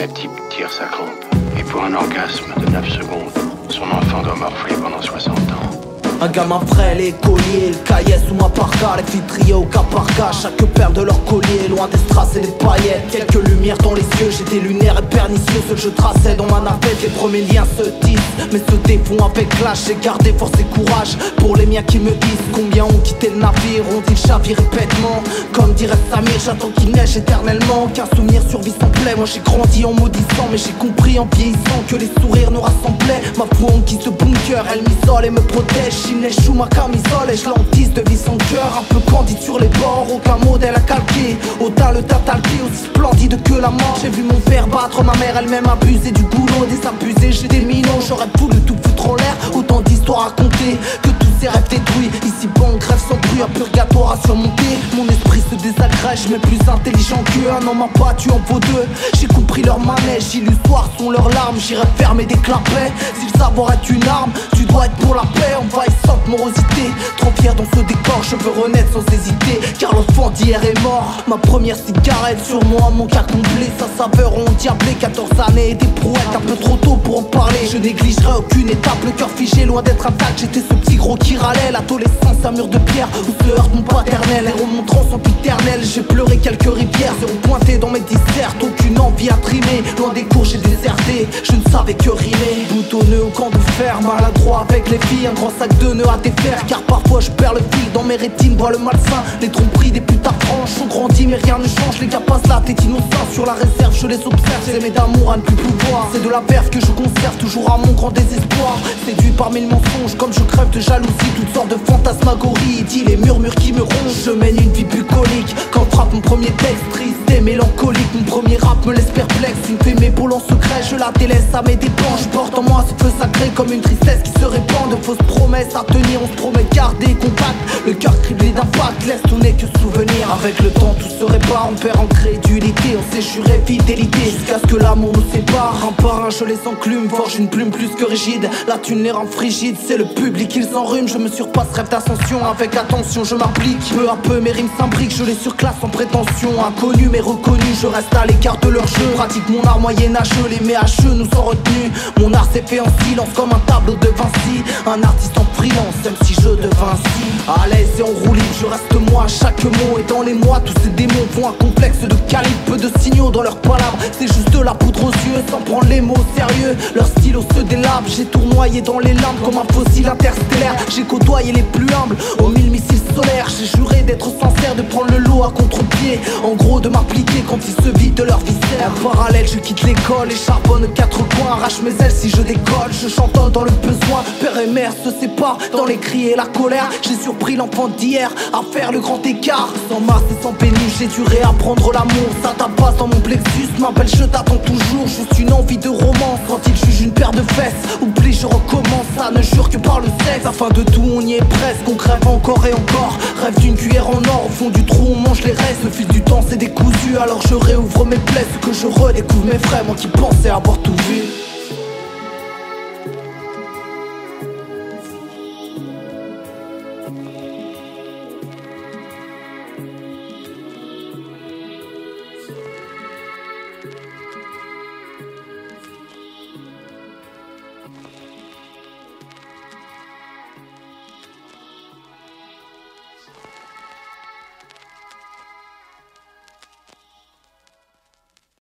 Un type tire sa crampe. Et pour un orgasme de 9 secondes, son enfant doit morfler pendant 60 ans. Un gamin les colliers, le cahier sous ma parka, les filles triées au cas par cas, chaque perle de leur collier, loin des strass et des paillettes, quelques lumières dans les yeux, j'étais lunaire et pernicieux, ce que je traçais dans ma navette, les premiers liens se tissent, mais se défont avec clash, j'ai gardé force et courage, pour les miens qui me disent combien ont quitté le navire, ont-ils chaviré bêtement, comme dirait Samir, j'attends qu'il neige éternellement, qu'un souvenir survit sans plaie, moi j'ai grandi en maudissant, mais j'ai compris en vieillissant que les sourires nous rassemblaient, ma foi qui se bunker, elle m'isole et me protège, sous ma camisole et je de vie son cœur. Un peu candide sur les bords, aucun modèle à calquer. Autant le tatalqué, aussi splendide que la mort. J'ai vu mon père battre ma mère, elle-même abuser du boulot Des j'ai des minots, j'aurais voulu tout foutre en l'air Autant d'histoires à compter. Que tous ces rêves détruits. Ici bon, grève sans bruit, un purgatoire à surmonter. Mon esprit désagrège, mais plus intelligent qu'un homme m'a battu en vaut deux. J'ai compris leur manège, illusoires sont leurs larmes. J'irai fermer des clapets, si le savoir est une arme Tu dois être pour la paix, on va sans morosité. Trop fier dans ce décor, je veux renaître sans hésiter. Car l'enfant d'hier est mort. Ma première cigarette sur moi, mon cas complet Sa saveur ont diablé, 14 années et des brouettes Un peu trop tôt je négligerai aucune étape. Le cœur figé, loin d'être intact, j'étais ce petit gros qui râlait. L'adolescence, un mur de pierre. Où se heurte mon paternel? Et remontrant son piternel, j'ai pleuré quelques rivières. Zéro pointé dans mes dissertes, aucune envie à trimer Loin des cours, j'ai déserté, je ne savais que rimer. Boutonneux au camp de fer, maladroit avec les filles. Un grand sac de nœuds à défaire. Car parfois je perds le fil dans mes rétines. Vois le malsain, les tromperies des putains franches. On grandit mais rien ne change, les gars passent là T'es innocent sur la réserve, je les observe C'est mes d'amour à ne plus pouvoir. C'est de la perf que je conserve toujours à mon grand désespoir. Séduit par mille mensonges comme je crève de jalousie. Toutes sortes de fantasmagories, dit les murmures qui me rongent. Je mène une vie bucolique quand frappe mon premier texte Triste et mélancolique, mon premier me laisse perplexe. Une fée mes en secret, je la délaisse à mes dépens. Je porte en moi ce feu sacré comme une tristesse qui se répand. De fausses promesses à tenir, on se promet de garder contact Le cœur criblé d'impact, laisse ton nez que souvenir. Avec le temps tout se répare, on perd en crédulité. On s'est juré fidélité jusqu'à ce que l'amour nous sépare. Un par un je les enclume, forge une plume plus que rigide. La thune les rend frigides, c'est le public qui s'enrhume. Je me surpasse, rêve d'ascension, avec attention je m'applique. Peu à peu mes rimes s'imbriquent, je les surclasse sans prétention. Inconnu mais reconnu, je reste à l'écart de Pratique mon art moyen-âgeux, les méhacheux nous sont retenus. Mon art s'est fait en silence comme un tableau de Vinci. Un artiste en freelance, même si je devins si À l'aise et en roue libre, je reste moi. Chaque mot Et dans les mois, tous ces démons font un complexe de calibre. Peu de signaux dans leurs palabres, c'est juste de la poudre aux yeux Sans prendre les mots sérieux, leur stylo se délabre. J'ai tournoyé dans les lampes comme un fossile interstellaire. J'ai côtoyé les plus humbles, aux mille missiles J'ai juré d'être sincère, de prendre le lot à contre-pied. En gros de m'appliquer quand ils se vident de leur viscère. En parallèle, je quitte l'école et charbonne quatre coins. Arrache mes ailes si je décolle, je chante dans le besoin. Père et mère se séparent dans les cris et la colère. J'ai surpris l'enfant d'hier à faire le grand écart. Sans masse et sans pénible, j'ai dû réapprendre l'amour. Ça tabasse dans mon plexus, m'appelle je t'attends toujours. Juste une envie de romance. Quand il juge une paire de fesses Oublie je recommence ça ne jure que par le sexe. Afin de tout on y est presque, on crève encore et encore. Rêve d'une cuillère en or, au fond du trou on mange les restes. Le fil du temps c'est décousu, alors je réouvre mes plaies. Ce que je redécouvre mes frères, moi qui pensais avoir tout vu.